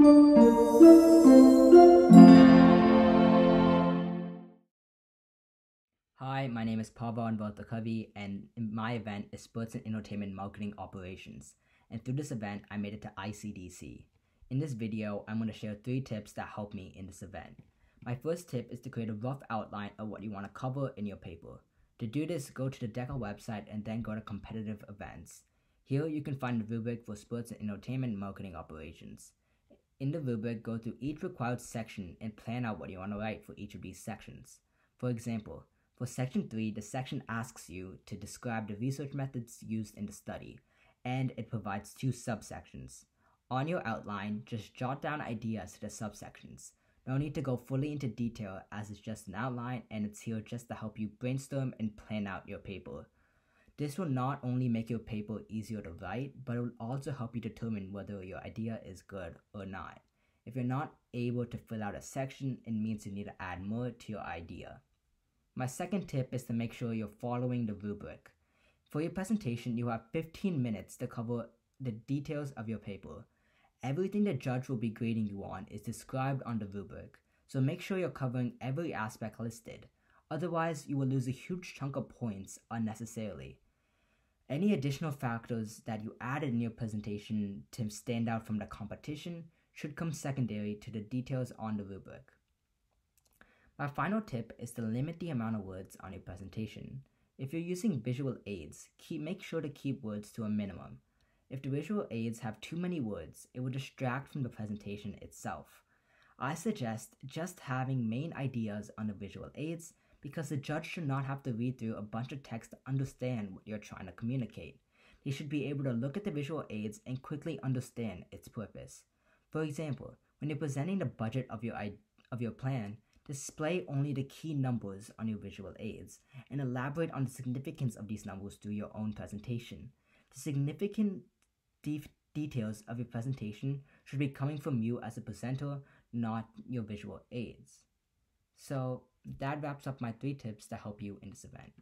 Hi, my name is Pavan Varthakavi, and my event is Sports and Entertainment Marketing Operations. And through this event, I made it to ICDC. In this video, I'm going to share three tips that help me in this event. My first tip is to create a rough outline of what you want to cover in your paper. To do this, go to the DECA website and then go to competitive events. Here you can find the rubric for sports and entertainment marketing operations. In the rubric, go through each required section and plan out what you want to write for each of these sections. For example, for section 3, the section asks you to describe the research methods used in the study, and it provides two subsections. On your outline, just jot down ideas to the subsections. No need to go fully into detail as it's just an outline and it's here just to help you brainstorm and plan out your paper. This will not only make your paper easier to write, but it will also help you determine whether your idea is good or not. If you're not able to fill out a section, it means you need to add more to your idea. My second tip is to make sure you're following the rubric. For your presentation, you have 15 minutes to cover the details of your paper. Everything the judge will be grading you on is described on the rubric, so make sure you're covering every aspect listed. Otherwise, you will lose a huge chunk of points unnecessarily. Any additional factors that you added in your presentation to stand out from the competition should come secondary to the details on the rubric. My final tip is to limit the amount of words on your presentation. If you're using visual aids, keep, make sure to keep words to a minimum. If the visual aids have too many words, it will distract from the presentation itself. I suggest just having main ideas on the visual aids because the judge should not have to read through a bunch of text to understand what you're trying to communicate. They should be able to look at the visual aids and quickly understand its purpose. For example, when you're presenting the budget of your, of your plan, display only the key numbers on your visual aids and elaborate on the significance of these numbers through your own presentation. The significant de- details of your presentation should be coming from you as a presenter, not your visual aids. So that wraps up my three tips to help you in this event.